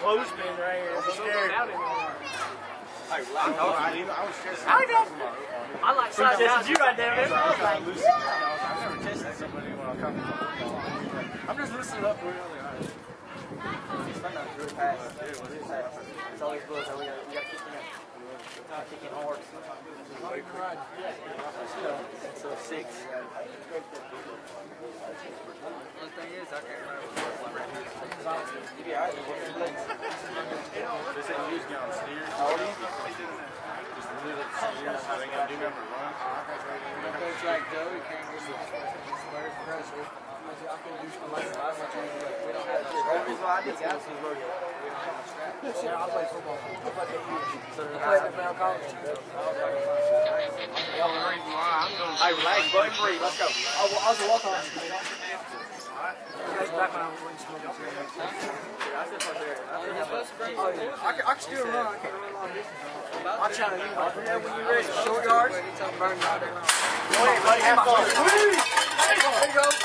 clothespin right here. I'm scared. I was stressed. I know. I like So I side down. tested you right there, man. I was like, I've never tested somebody when I come I'm just loosening up for real. It's fun not to do it fast. It's always good, so we gotta, we gotta keep it kicking hard. So six. Hey, relax, buddy. Free. Let's go. I was a walk-on. That's back when I was I can, still run. I can't run long distance. I'll challenge you. When you're ready. Short yards. Go ahead, buddy. Have fun. There you go.